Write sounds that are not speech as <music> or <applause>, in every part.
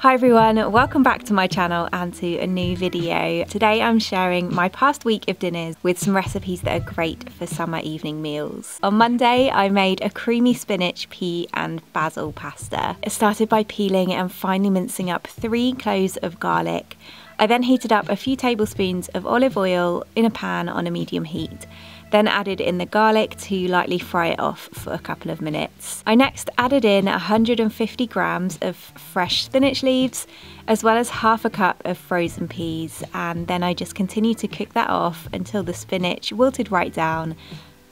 Hi everyone, welcome back to my channel and to a new video. Today I'm sharing my past week of dinners with some recipes that are great for summer evening meals. On Monday I made a creamy spinach, pea and basil pasta. It started by peeling and finely mincing up three cloves of garlic. I then heated up a few tablespoons of olive oil in a pan on a medium heat then added in the garlic to lightly fry it off for a couple of minutes. I next added in 150 grams of fresh spinach leaves as well as half a cup of frozen peas and then I just continued to cook that off until the spinach wilted right down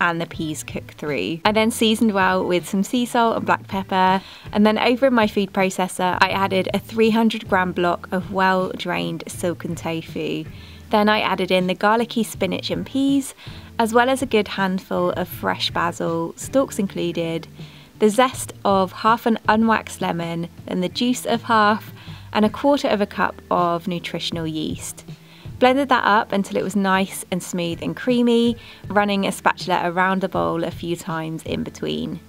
and the peas cook through. I then seasoned well with some sea salt and black pepper and then over in my food processor I added a 300 gram block of well drained silken tofu. Then I added in the garlicky spinach and peas as well as a good handful of fresh basil, stalks included, the zest of half an unwaxed lemon, then the juice of half, and a quarter of a cup of nutritional yeast. Blended that up until it was nice and smooth and creamy, running a spatula around the bowl a few times in between.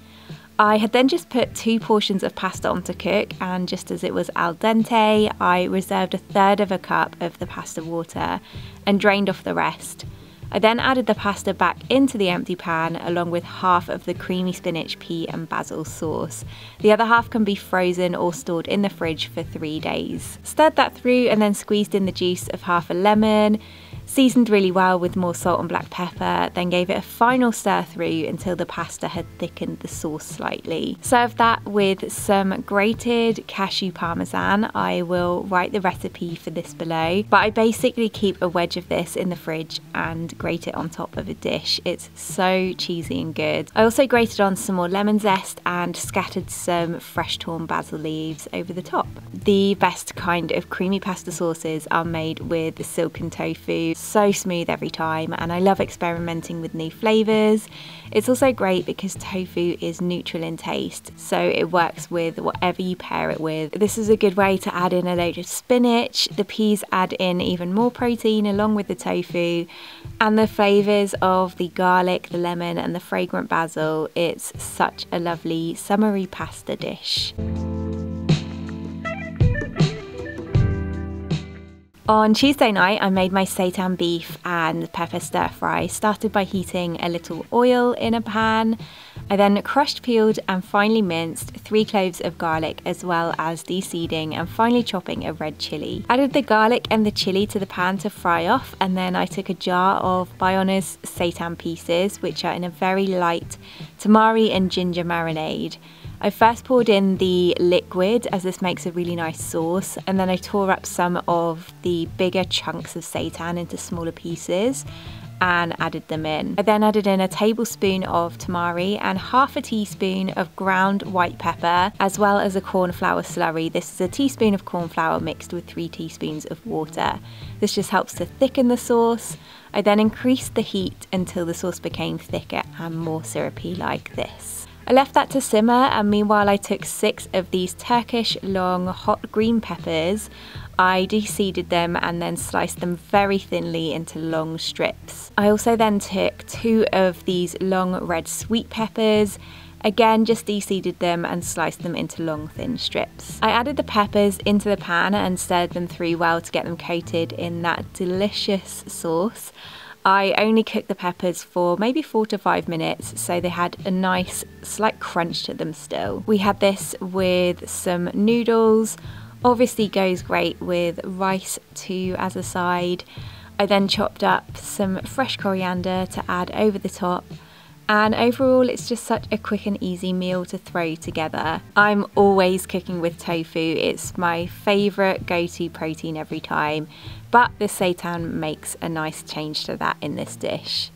I had then just put two portions of pasta on to cook, and just as it was al dente, I reserved a third of a cup of the pasta water and drained off the rest. I then added the pasta back into the empty pan along with half of the creamy spinach, pea and basil sauce. The other half can be frozen or stored in the fridge for three days. Stirred that through and then squeezed in the juice of half a lemon, seasoned really well with more salt and black pepper, then gave it a final stir through until the pasta had thickened the sauce slightly. Serve that with some grated cashew parmesan. I will write the recipe for this below, but I basically keep a wedge of this in the fridge and grate it on top of a dish. It's so cheesy and good. I also grated on some more lemon zest and scattered some fresh torn basil leaves over the top. The best kind of creamy pasta sauces are made with silken tofu so smooth every time and I love experimenting with new flavours. It's also great because tofu is neutral in taste so it works with whatever you pair it with. This is a good way to add in a load of spinach, the peas add in even more protein along with the tofu and the flavours of the garlic, the lemon and the fragrant basil. It's such a lovely summery pasta dish. On Tuesday night, I made my seitan beef and pepper stir fry. Started by heating a little oil in a pan. I then crushed, peeled, and finely minced three cloves of garlic, as well as deseeding and finely chopping a red chili. Added the garlic and the chili to the pan to fry off, and then I took a jar of Biona's seitan pieces, which are in a very light tamari and ginger marinade. I first poured in the liquid as this makes a really nice sauce and then I tore up some of the bigger chunks of seitan into smaller pieces and added them in. I then added in a tablespoon of tamari and half a teaspoon of ground white pepper as well as a cornflour slurry. This is a teaspoon of cornflour mixed with three teaspoons of water. This just helps to thicken the sauce. I then increased the heat until the sauce became thicker and more syrupy like this. I left that to simmer and meanwhile I took six of these Turkish long hot green peppers. I deseeded them and then sliced them very thinly into long strips. I also then took two of these long red sweet peppers Again, just deseeded them and sliced them into long thin strips. I added the peppers into the pan and stirred them through well to get them coated in that delicious sauce. I only cooked the peppers for maybe four to five minutes, so they had a nice slight crunch to them still. We had this with some noodles, obviously goes great with rice too as a side. I then chopped up some fresh coriander to add over the top and overall it's just such a quick and easy meal to throw together. I'm always cooking with tofu, it's my favourite go-to protein every time, but the seitan makes a nice change to that in this dish.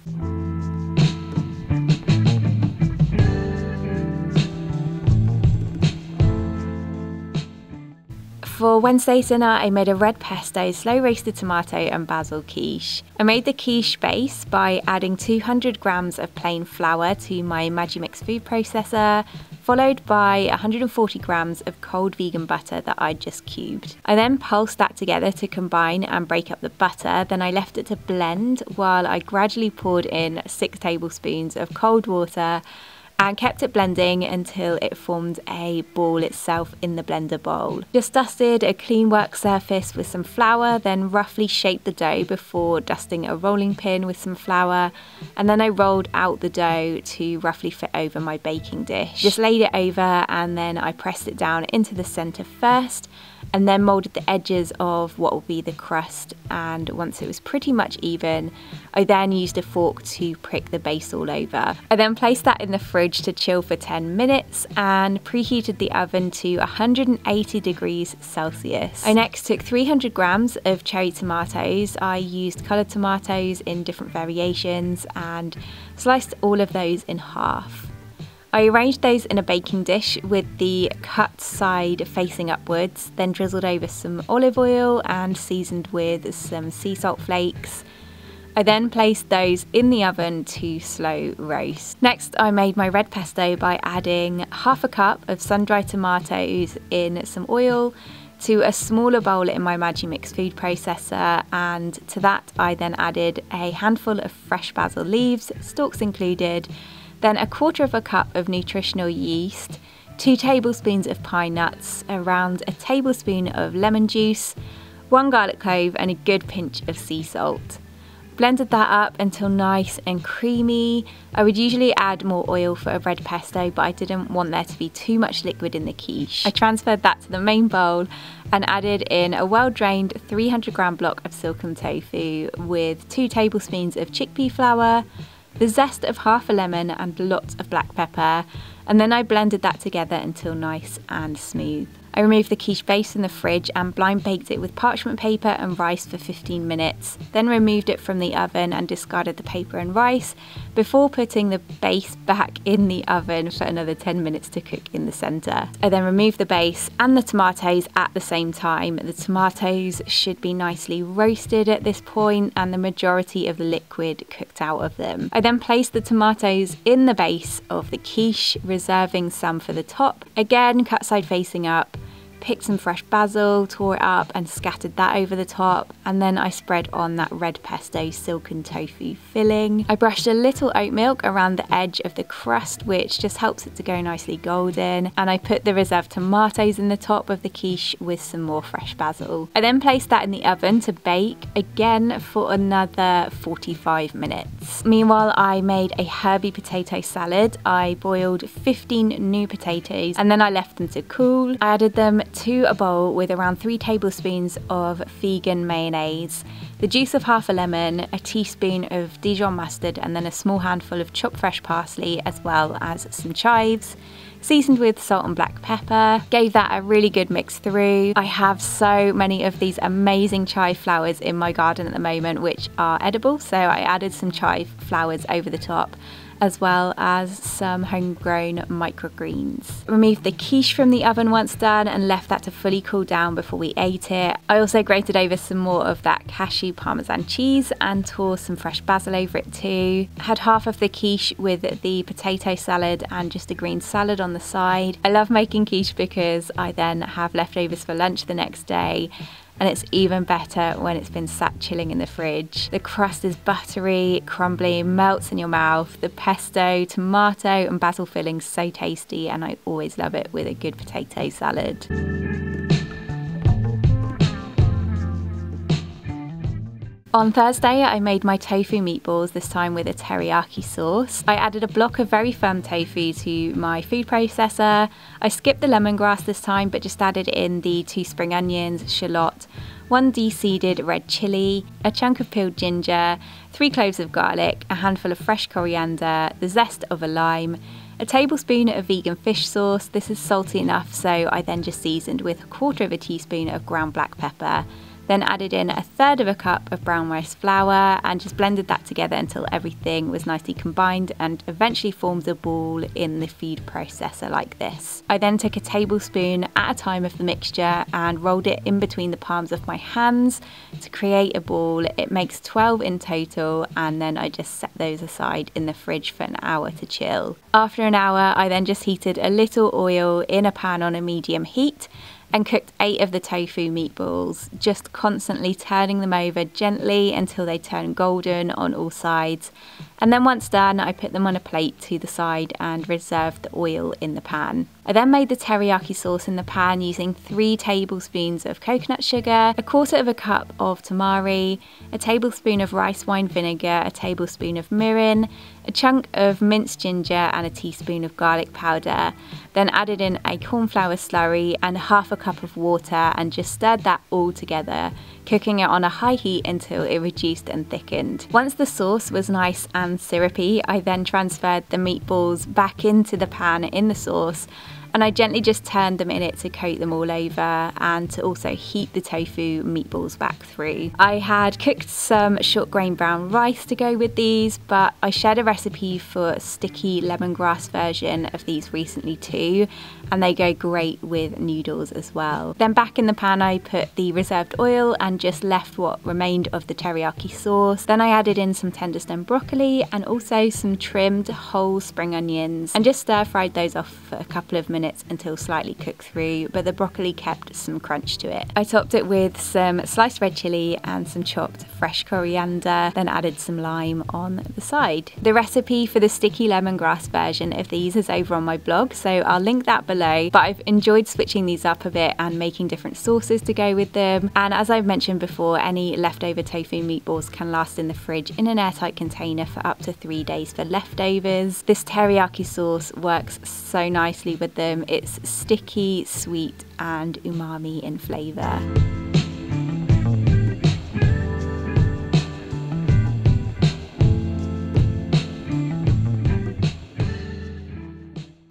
For Wednesday dinner, I made a red pesto, slow roasted tomato and basil quiche. I made the quiche base by adding 200 grams of plain flour to my Magimix food processor, followed by 140 grams of cold vegan butter that I'd just cubed. I then pulsed that together to combine and break up the butter, then I left it to blend while I gradually poured in 6 tablespoons of cold water and kept it blending until it formed a ball itself in the blender bowl. Just dusted a clean work surface with some flour, then roughly shaped the dough before dusting a rolling pin with some flour, and then I rolled out the dough to roughly fit over my baking dish. Just laid it over and then I pressed it down into the centre first and then molded the edges of what will be the crust and once it was pretty much even I then used a fork to prick the base all over. I then placed that in the fridge to chill for 10 minutes and preheated the oven to 180 degrees Celsius. I next took 300 grams of cherry tomatoes. I used coloured tomatoes in different variations and sliced all of those in half. I arranged those in a baking dish with the cut side facing upwards, then drizzled over some olive oil and seasoned with some sea salt flakes. I then placed those in the oven to slow roast. Next, I made my red pesto by adding half a cup of sun-dried tomatoes in some oil to a smaller bowl in my Magimix food processor and to that I then added a handful of fresh basil leaves, stalks included, then a quarter of a cup of nutritional yeast, two tablespoons of pine nuts, around a tablespoon of lemon juice, one garlic clove, and a good pinch of sea salt. Blended that up until nice and creamy. I would usually add more oil for a red pesto, but I didn't want there to be too much liquid in the quiche. I transferred that to the main bowl and added in a well-drained 300 gram block of silken tofu with two tablespoons of chickpea flour, the zest of half a lemon and lots of black pepper, and then I blended that together until nice and smooth. I removed the quiche base in the fridge and blind baked it with parchment paper and rice for 15 minutes, then removed it from the oven and discarded the paper and rice before putting the base back in the oven for another 10 minutes to cook in the centre. I then removed the base and the tomatoes at the same time. The tomatoes should be nicely roasted at this point and the majority of the liquid cooked out of them. I then placed the tomatoes in the base of the quiche, reserving some for the top. Again, cut side facing up picked some fresh basil, tore it up and scattered that over the top and then I spread on that red pesto silken tofu filling. I brushed a little oat milk around the edge of the crust which just helps it to go nicely golden and I put the reserved tomatoes in the top of the quiche with some more fresh basil. I then placed that in the oven to bake again for another 45 minutes. Meanwhile I made a herby potato salad. I boiled 15 new potatoes and then I left them to cool. I added them to a bowl with around three tablespoons of vegan mayonnaise, the juice of half a lemon, a teaspoon of Dijon mustard, and then a small handful of chopped fresh parsley, as well as some chives seasoned with salt and black pepper. Gave that a really good mix through. I have so many of these amazing chive flowers in my garden at the moment which are edible so I added some chive flowers over the top as well as some homegrown microgreens. Removed the quiche from the oven once done and left that to fully cool down before we ate it. I also grated over some more of that cashew parmesan cheese and tore some fresh basil over it too. Had half of the quiche with the potato salad and just a green salad on the side. I love making quiche because I then have leftovers for lunch the next day and it's even better when it's been sat chilling in the fridge. The crust is buttery, crumbly, melts in your mouth. The pesto, tomato and basil filling so tasty and I always love it with a good potato salad. On Thursday, I made my tofu meatballs, this time with a teriyaki sauce. I added a block of very firm tofu to my food processor. I skipped the lemongrass this time, but just added in the two spring onions, shallot, one de-seeded red chilli, a chunk of peeled ginger, three cloves of garlic, a handful of fresh coriander, the zest of a lime, a tablespoon of vegan fish sauce. This is salty enough, so I then just seasoned with a quarter of a teaspoon of ground black pepper then added in a third of a cup of brown rice flour and just blended that together until everything was nicely combined and eventually formed a ball in the feed processor like this. I then took a tablespoon at a time of the mixture and rolled it in between the palms of my hands to create a ball. It makes 12 in total and then I just set those aside in the fridge for an hour to chill. After an hour I then just heated a little oil in a pan on a medium heat and cooked eight of the tofu meatballs, just constantly turning them over gently until they turn golden on all sides. And then once done, I put them on a plate to the side and reserved the oil in the pan. I then made the teriyaki sauce in the pan using three tablespoons of coconut sugar, a quarter of a cup of tamari, a tablespoon of rice wine vinegar, a tablespoon of mirin, a chunk of minced ginger and a teaspoon of garlic powder. Then added in a cornflour slurry and half a cup of water and just stirred that all together, cooking it on a high heat until it reduced and thickened. Once the sauce was nice and syrupy, I then transferred the meatballs back into the pan in the sauce and I gently just turned them in it to coat them all over and to also heat the tofu meatballs back through. I had cooked some short grain brown rice to go with these, but I shared a recipe for a sticky lemongrass version of these recently too, and they go great with noodles as well. Then back in the pan I put the reserved oil and just left what remained of the teriyaki sauce. Then I added in some tender stem broccoli and also some trimmed whole spring onions and just stir fried those off for a couple of minutes minutes until slightly cooked through, but the broccoli kept some crunch to it. I topped it with some sliced red chilli and some chopped fresh coriander, then added some lime on the side. The recipe for the sticky lemongrass version of these is over on my blog, so I'll link that below. But I've enjoyed switching these up a bit and making different sauces to go with them. And as I've mentioned before, any leftover tofu meatballs can last in the fridge in an airtight container for up to three days for leftovers. This teriyaki sauce works so nicely with the um, it's sticky, sweet, and umami in flavour.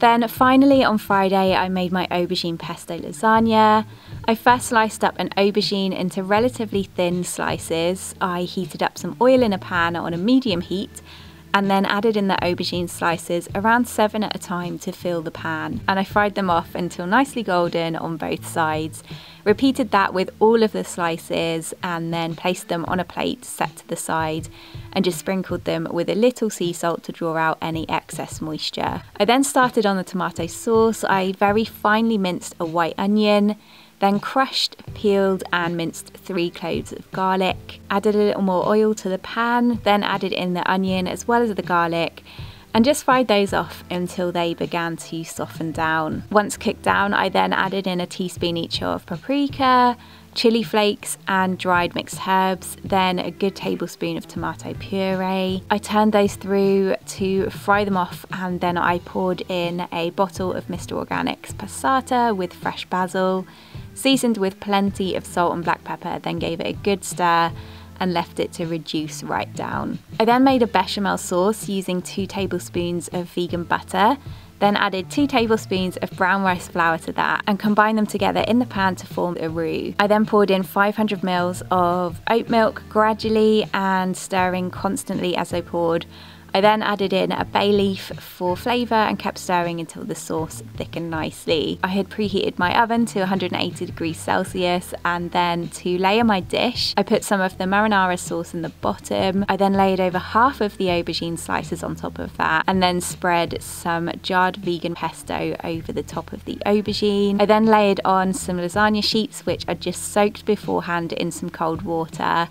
Then finally on Friday, I made my aubergine pesto lasagna. I first sliced up an aubergine into relatively thin slices. I heated up some oil in a pan on a medium heat and then added in the aubergine slices around seven at a time to fill the pan. And I fried them off until nicely golden on both sides. Repeated that with all of the slices and then placed them on a plate set to the side and just sprinkled them with a little sea salt to draw out any excess moisture. I then started on the tomato sauce. I very finely minced a white onion, then crushed, peeled and minced three cloves of garlic. Added a little more oil to the pan, then added in the onion as well as the garlic and just fried those off until they began to soften down. Once cooked down, I then added in a teaspoon each of paprika, chili flakes and dried mixed herbs, then a good tablespoon of tomato puree. I turned those through to fry them off and then I poured in a bottle of Mr. Organics passata with fresh basil, seasoned with plenty of salt and black pepper, then gave it a good stir and left it to reduce right down. I then made a bechamel sauce using two tablespoons of vegan butter, then added two tablespoons of brown rice flour to that and combined them together in the pan to form a roux. I then poured in 500 ml of oat milk gradually and stirring constantly as I poured I then added in a bay leaf for flavour and kept stirring until the sauce thickened nicely. I had preheated my oven to 180 degrees Celsius and then to layer my dish, I put some of the marinara sauce in the bottom. I then laid over half of the aubergine slices on top of that and then spread some jarred vegan pesto over the top of the aubergine. I then layered on some lasagna sheets which I just soaked beforehand in some cold water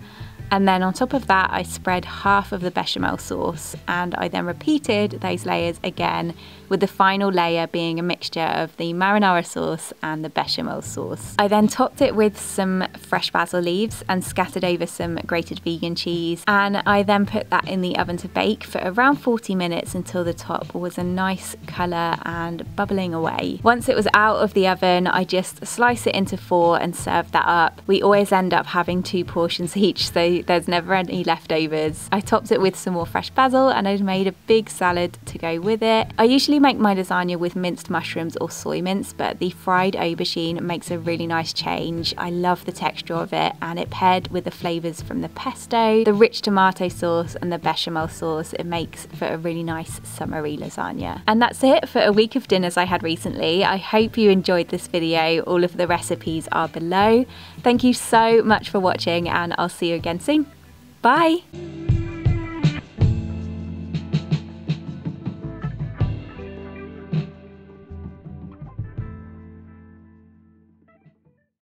and then on top of that, I spread half of the bechamel sauce and I then repeated those layers again with the final layer being a mixture of the marinara sauce and the bechamel sauce. I then topped it with some fresh basil leaves and scattered over some grated vegan cheese and I then put that in the oven to bake for around 40 minutes until the top was a nice colour and bubbling away. Once it was out of the oven I just slice it into four and serve that up. We always end up having two portions <laughs> each so there's never any leftovers. I topped it with some more fresh basil and I made a big salad to go with it. I make my lasagna with minced mushrooms or soy mince, but the fried aubergine makes a really nice change. I love the texture of it and it paired with the flavours from the pesto, the rich tomato sauce and the bechamel sauce, it makes for a really nice summery lasagna. And that's it for a week of dinners I had recently. I hope you enjoyed this video. All of the recipes are below. Thank you so much for watching and I'll see you again soon. Bye!